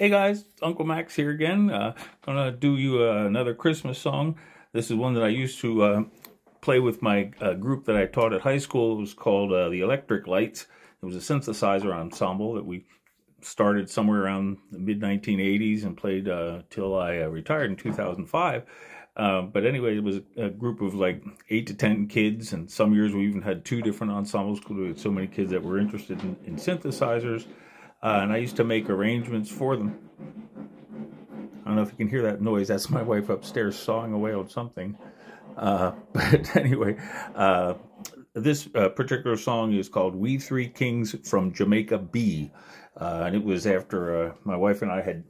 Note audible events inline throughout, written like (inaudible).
Hey guys, Uncle Max here again. Uh, gonna do you uh, another Christmas song. This is one that I used to uh, play with my uh, group that I taught at high school. It was called uh, the Electric Lights. It was a synthesizer ensemble that we started somewhere around the mid 1980s and played uh, till I retired in 2005. but anyway, it was a group of like eight to ten kids, and some years we even had two different ensembles because we had so many kids that were interested in, in synthesizers. Uh, and I used to make arrangements for them. I don't know if you can hear that noise. That's my wife upstairs sawing away on something. Uh, (laughs) but anyway, uh, this uh, particular song is called We Three Kings from Jamaica Be. Uh, and it was after uh, my wife and I had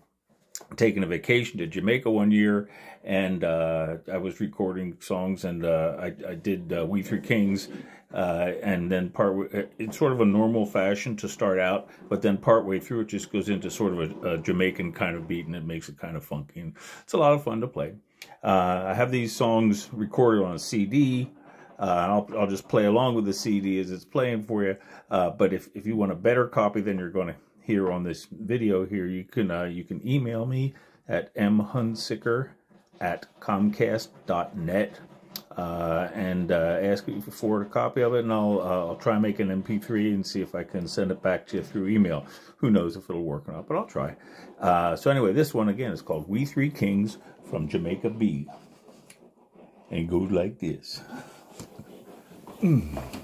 taken a vacation to Jamaica one year, and uh, I was recording songs, and uh, I, I, did uh, "We Three Kings," uh, and then part it's sort of a normal fashion to start out, but then partway through it just goes into sort of a, a Jamaican kind of beat, and it makes it kind of funky. And it's a lot of fun to play. Uh, I have these songs recorded on a CD. Uh, I'll, I'll just play along with the CD as it's playing for you. but if, if you want a better copy then you're going to here on this video here, you can uh, you can email me at mhunsicker at comcast.net uh, and uh, ask you for a copy of it, and I'll uh, I'll try and make an MP3 and see if I can send it back to you through email. Who knows if it'll work or not, but I'll try. Uh, so anyway, this one again is called "We Three Kings from Jamaica Be," and goes like this. Mm.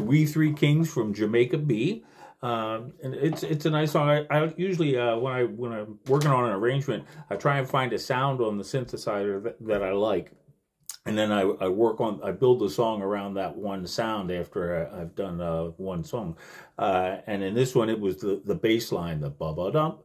We Three Kings from Jamaica Be. Um, and it's it's a nice song. I, I usually uh, when I when I'm working on an arrangement, I try and find a sound on the synthesizer that, that I like and then I, I work on I build the song around that one sound after I, have done uh, one song, uh, and in this one it was the the bass line the ba ba dum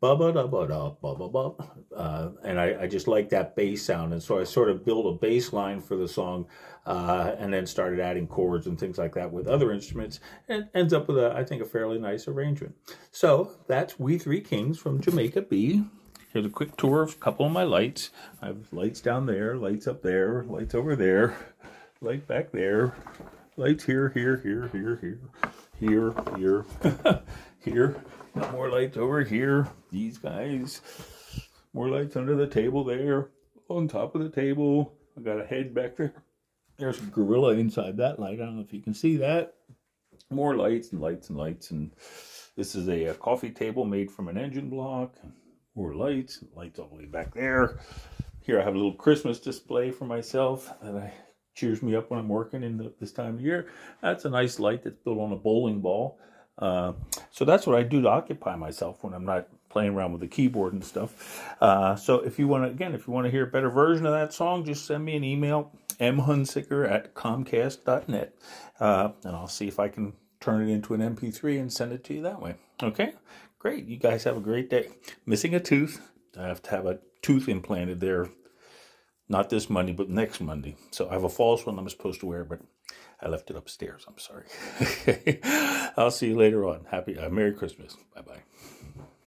ba ba da ba da ba ba ba, uh, and I, I just like that bass sound, and so I sort of built a bass line for the song, uh, and then started adding chords and things like that with other instruments, and ends up with a I think a fairly nice arrangement. So that's We Three Kings from Jamaica Be. Here's a quick tour of a couple of my lights. I have lights down there, lights up there, lights over there, light back there, lights here, here, here, here, here, here, here, (laughs) here. More lights over here. These guys. More lights under the table there. On top of the table. I got a head back there. There's a gorilla inside that light. I don't know if you can see that. More lights and lights and lights. And this is a, a coffee table made from an engine block more lights, lights all the way back there. Here I have a little Christmas display for myself that I cheers me up when I'm working in the, this time of year. That's a nice light that's built on a bowling ball. Uh, so that's what I do to occupy myself when I'm not playing around with the keyboard and stuff. Uh, so if you want to, again, if you want to hear a better version of that song, just send me an email, mhunsicker at comcast.net, uh, and I'll see if I can turn it into an MP3 and send it to you that way. Okay? Great. You guys have a great day. Missing a tooth. I have to have a tooth implanted there. Not this Monday, but next Monday. So I have a false one I'm supposed to wear, but I left it upstairs. I'm sorry. (laughs) I'll see you later on. Happy uh, Merry Christmas. Bye bye.